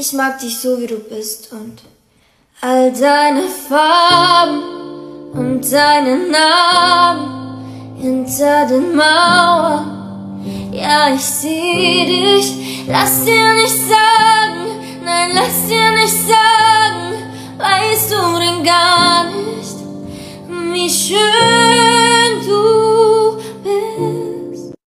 Ich mag dich so, wie du bist und all deine Farben und deinen Namen hinter den Mauern. Ja, ich seh dich, lass dir nicht sagen, nein, lass dir nicht sagen, weißt du denn gar nicht, wie schön